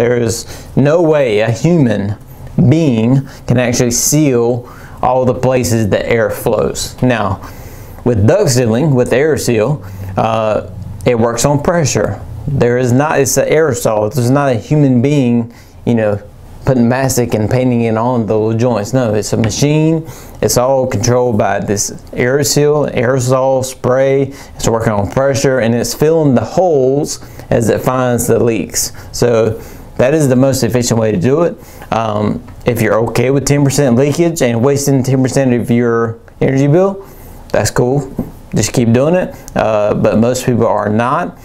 There is no way a human being can actually seal all the places that air flows. Now, with duct sealing, with Aeroseal, uh, it works on pressure. There is not, it's an aerosol. There's not a human being, you know, putting mastic and painting it on the joints. No, it's a machine. It's all controlled by this Aeroseal, aerosol spray. It's working on pressure and it's filling the holes as it finds the leaks. So that is the most efficient way to do it. Um, if you're okay with 10% leakage and wasting 10% of your energy bill, that's cool. Just keep doing it. Uh, but most people are not.